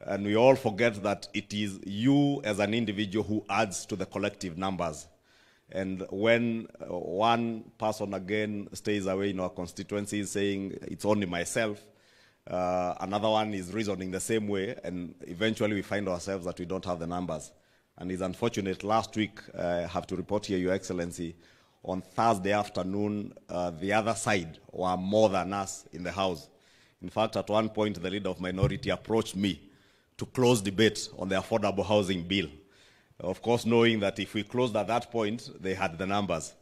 And we all forget that it is you as an individual who adds to the collective numbers. And when uh, one person again stays away in our constituency saying it's only myself, uh, another one is reasoning the same way, and eventually we find ourselves that we don't have the numbers. And it's unfortunate. Last week, uh, I have to report here, Your Excellency, on Thursday afternoon, uh, the other side were more than us in the House. In fact, at one point, the leader of minority approached me to close debate on the affordable housing bill. Of course, knowing that if we closed at that point, they had the numbers.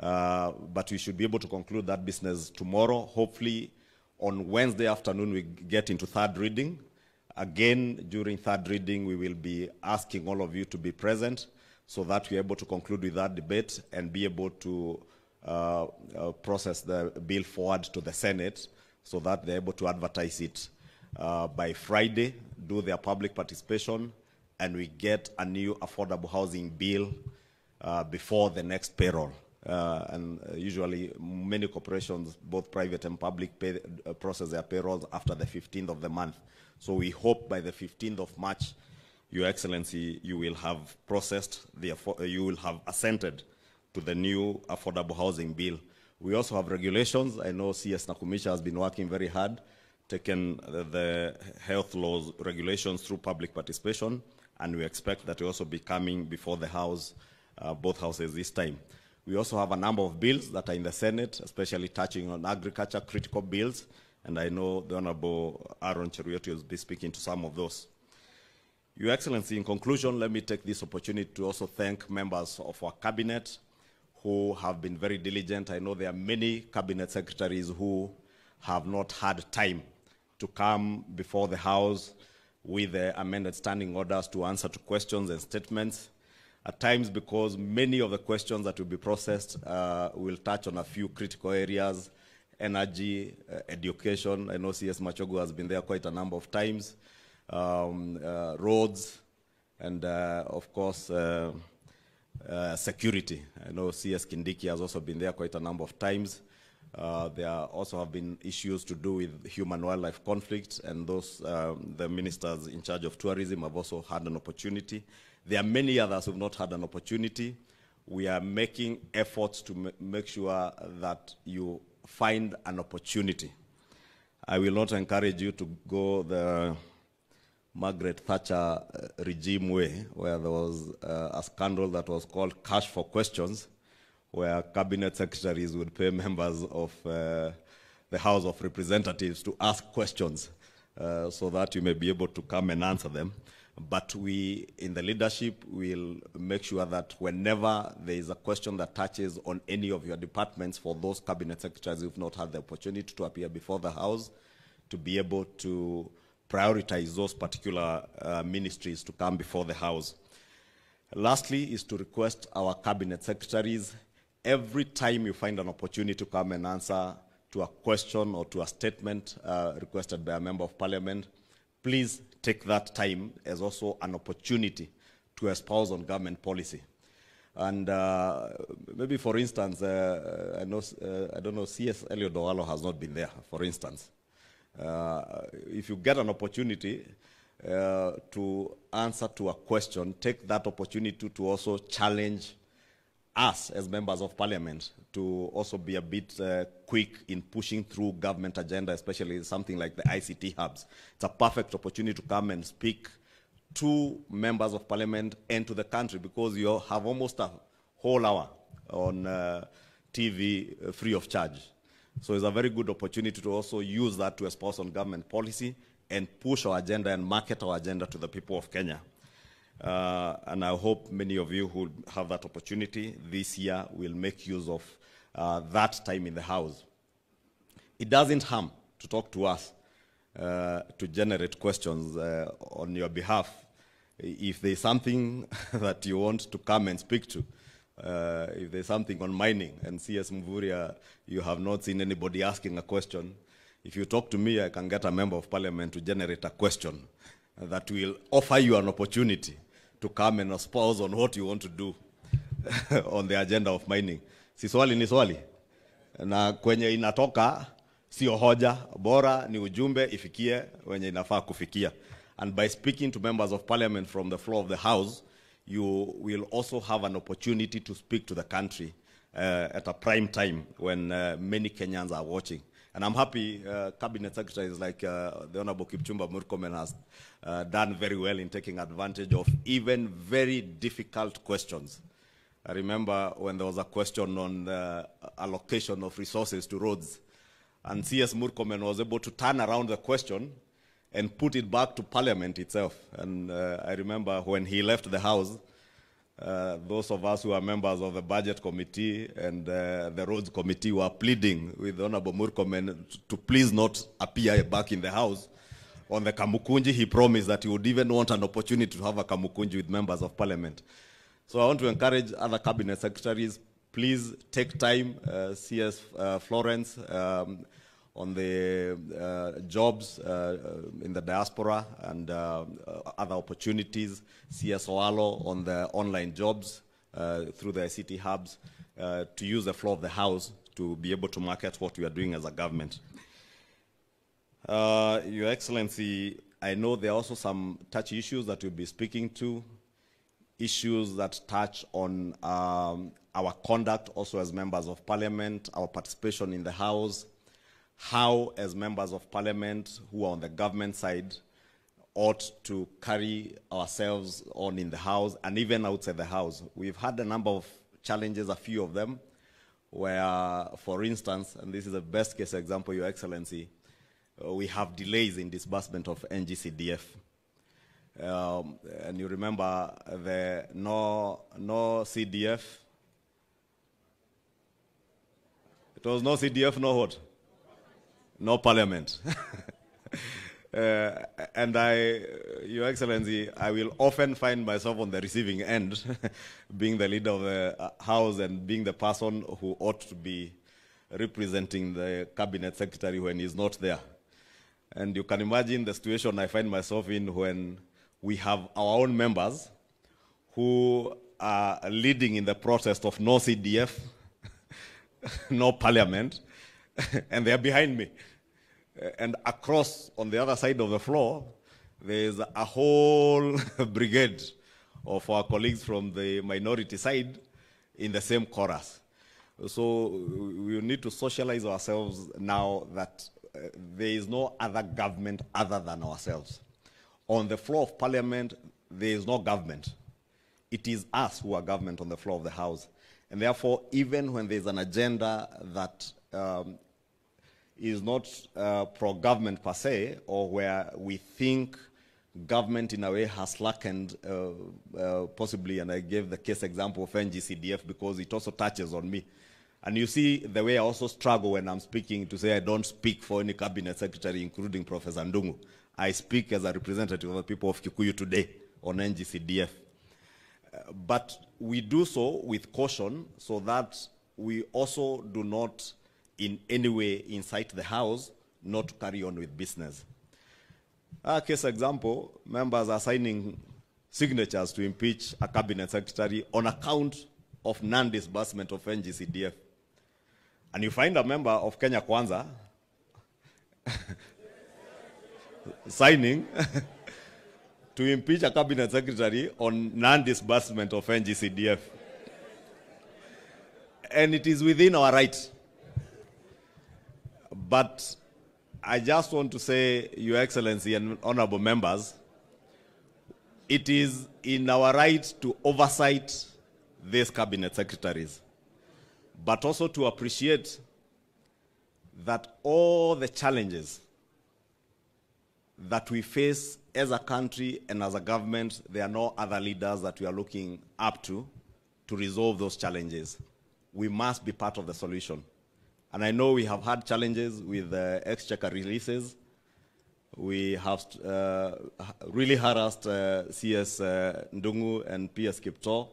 Uh, but we should be able to conclude that business tomorrow. Hopefully, on Wednesday afternoon, we get into third reading. Again, during third reading, we will be asking all of you to be present so that we're able to conclude with that debate and be able to uh, uh, process the bill forward to the Senate so that they're able to advertise it uh, by Friday, do their public participation, and we get a new affordable housing bill uh, before the next payroll. Uh, and uh, usually, many corporations, both private and public, pay, uh, process their payrolls after the 15th of the month. So we hope by the 15th of March, Your Excellency, you will have processed the, you will have assented to the new affordable housing bill. We also have regulations. I know CS Nakhumicha has been working very hard, taken the, the health laws regulations through public participation, and we expect that will also be coming before the House, uh, both houses this time. We also have a number of bills that are in the Senate, especially touching on agriculture, critical bills, and I know the Honorable Aaron Cheruiyot will be speaking to some of those. Your Excellency, in conclusion, let me take this opportunity to also thank members of our cabinet who have been very diligent. I know there are many cabinet secretaries who have not had time to come before the House with the amended standing orders to answer to questions and statements. At times, because many of the questions that will be processed uh, will touch on a few critical areas, energy, uh, education. I know CS Machogu has been there quite a number of times. Um, uh, roads, and uh, of course, uh, security. I know CS Kindiki has also been there quite a number of times. Uh, there also have been issues to do with human-wildlife conflict, and those um, the ministers in charge of tourism have also had an opportunity. There are many others who have not had an opportunity. We are making efforts to ma- make sure that you find an opportunity. I will not encourage you to go the Margaret Thatcher uh, regime way, where there was uh, a scandal that was called Cash for Questions, where cabinet secretaries would pay members of uh, the House of Representatives to ask questions uh, so that you may be able to come and answer them. But we, in the leadership, will make sure that whenever there is a question that touches on any of your departments for those cabinet secretaries who have not had the opportunity to appear before the House, to be able to prioritize those particular uh, ministries to come before the House. Lastly, is to request our cabinet secretaries every time you find an opportunity to come and answer to a question or to a statement uh, requested by a member of parliament, please take that time as also an opportunity to espouse on government policy. And uh, maybe, for instance, uh, I, know, uh, I don't know, C.S. Owalo has not been there, for instance. Uh, if you get an opportunity uh, to answer to a question, take that opportunity to also challenge us as members of parliament to also be a bit uh, quick in pushing through government agenda, especially something like the ICT hubs. It's a perfect opportunity to come and speak to members of parliament and to the country because you have almost a whole hour on uh, TV uh, free of charge. So it's a very good opportunity to also use that to espouse on government policy and push our agenda and market our agenda to the people of Kenya. Uh, and I hope many of you who have that opportunity this year will make use of uh, that time in the House. It doesn't harm to talk to us, uh, to generate questions uh, on your behalf. If there's something that you want to come and speak to, uh, if there's something on mining, and CS Mvurya, you have not seen anybody asking a question, if you talk to me, I can get a member of parliament to generate a question that will offer you an opportunity to come and espouse on what you want to do on the agenda of mining. Si swali ni swali, na kwenye inatoka sio hoja, bora ni ujumbe ifikie wenye inafaa kufikia. And by speaking to members of parliament from the floor of the house, you will also have an opportunity to speak to the country uh, at a prime time when uh, many Kenyans are watching. And I'm happy uh, cabinet secretaries like uh, the Honorable Kipchumba Murkomen has uh, done very well in taking advantage of even very difficult questions. I remember when there was a question on the allocation of resources to roads, and CS Murkomen was able to turn around the question and put it back to Parliament itself. And uh, I remember when he left the House, uh, those of us who are members of the Budget Committee and uh, the Roads Committee were pleading with Honorable Murkomen to, please not appear back in the House. On the Kamukunji, he promised that he would even want an opportunity to have a Kamukunji with members of Parliament. So I want to encourage other cabinet secretaries, please take time, uh, CS uh, Florence, um, on the uh, jobs uh, uh, in the diaspora and uh, uh, other opportunities, CS Owalo on the online jobs uh, through the ICT hubs, to use the floor of the House to be able to market what we are doing as a government. Your Excellency, I know there are also some touchy issues that you'll be speaking to, issues that touch on um, our conduct also as members of parliament, our participation in the House, how as members of parliament who are on the government side ought to carry ourselves on in the House and even outside the House. We've had a number of challenges, a few of them, where, for instance, and this is a best case example, Your Excellency, uh, we have delays in disbursement of NGCDF. Um, and you remember the no, no CDF. It was no CDF, no what? No parliament. uh, and I, Your Excellency, I will often find myself on the receiving end, being the leader of the uh, House and being the person who ought to be representing the cabinet secretary when he's not there. And you can imagine the situation I find myself in when we have our own members who are leading in the process of no CDF, no parliament, and they are behind me. And across on the other side of the floor, there's a whole brigade of our colleagues from the minority side in the same chorus. So we need to socialize ourselves now that uh, there is no other government other than ourselves. On the floor of parliament, there is no government. It is us who are government on the floor of the house. And therefore, even when there's an agenda that um, is not uh, pro-government per se, or where we think government in a way has slackened, uh, uh, possibly, and I gave the case example of NGCDF because it also touches on me. And you see the way I also struggle when I'm speaking to say I don't speak for any cabinet secretary, including Professor Ndungu. I speak as a representative of the people of Kikuyu today on NGCDF. Uh, but we do so with caution so that we also do not in any way incite the House not to carry on with business. A case example, members are signing signatures to impeach a cabinet secretary on account of non-disbursement of NGCDF. And you find a member of Kenya Kwanza signing to impeach a cabinet secretary on non-disbursement of NGCDF. And it is within our right. But I just want to say, Your Excellency and honorable members, it is in our right to oversight these cabinet secretaries, but also to appreciate that all the challenges that we face as a country and as a government, there are no other leaders that we are looking up to to resolve those challenges. We must be part of the solution. And I know we have had challenges with uh, exchequer releases. We have uh, really harassed uh, CS uh, Ndungu and PS Kiptoo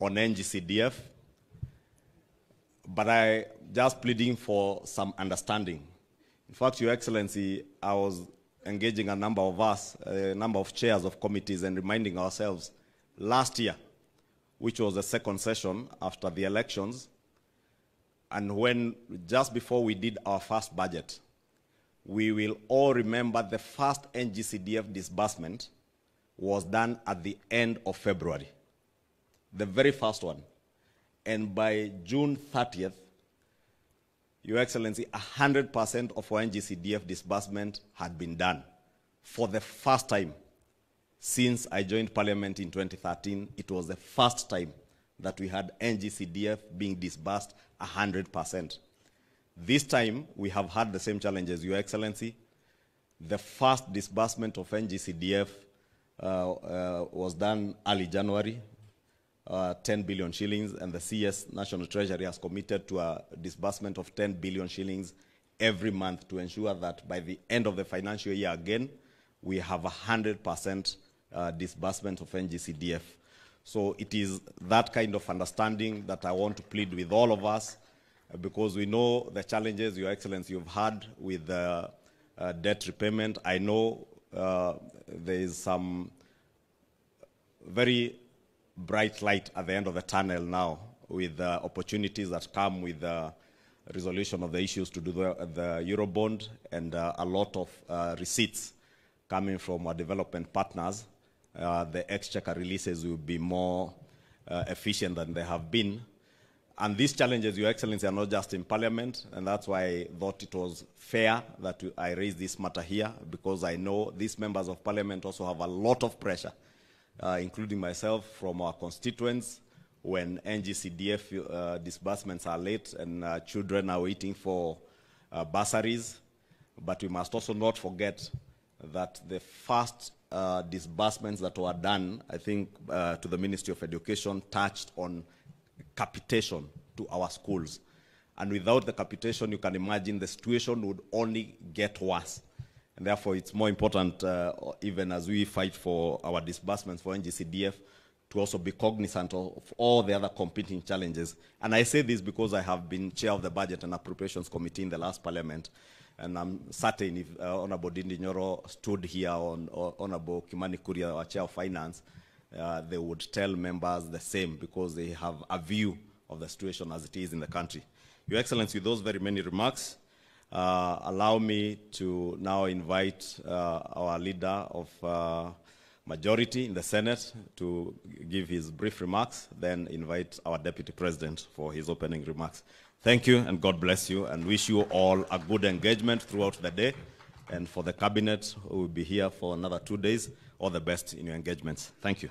on NGCDF. But I just pleading for some understanding. In fact, Your Excellency, I was engaging a number of us, a number of chairs of committees, and reminding ourselves last year, which was the second session after the elections, And when, just before we did our first budget, we will all remember the first NGCDF disbursement was done at the end of February, the very first one. And by June 30th, Your Excellency, 100% of our NGCDF disbursement had been done for the first time since I joined Parliament in 2013. It was the first time that we had NGCDF being disbursed 100%. This time, we have had the same challenges, Your Excellency. The first disbursement of NGCDF uh, uh, was done early January, uh, 10 billion shillings, and the CS National Treasury has committed to a disbursement of 10 billion shillings every month to ensure that by the end of the financial year again, we have 100% uh, disbursement of NGCDF. So it is that kind of understanding that I want to plead with all of us uh, because we know the challenges, Your Excellency, you've had with uh, uh, debt repayment. I know uh, there is some very bright light at the end of the tunnel now with uh, opportunities that come with the resolution of the issues to do the, the Eurobond and uh, a lot of uh, receipts coming from our development partners. Uh, the exchequer releases will be more uh, efficient than they have been. And these challenges, Your Excellency, are not just in Parliament, and that's why I thought it was fair that I raise this matter here, because I know these members of Parliament also have a lot of pressure uh, including myself, from our constituents when NGCDF uh, disbursements are late and uh, children are waiting for uh, bursaries. But we must also not forget that the first uh, disbursements that were done, I think, uh, to the Ministry of Education touched on capitation to our schools. And without the capitation, you can imagine the situation would only get worse. And therefore, it's more important, uh, even as we fight for our disbursements for NGCDF, to also be cognizant of all the other competing challenges. And I say this because I have been chair of the Budget and Appropriations Committee in the last parliament. And I'm certain if uh, Honorable Ndindi Nyoro stood here on or Honorable Kimani Kuria, our chair of finance, uh, they would tell members the same because they have a view of the situation as it is in the country. Your Excellency, with those very many remarks, uh, allow me to now invite uh, our leader of uh, majority in the Senate to give his brief remarks, then invite our Deputy President for his opening remarks. Thank you and God bless you and wish you all a good engagement throughout the day. And for the cabinet who will be here for another two days, all the best in your engagements. Thank you.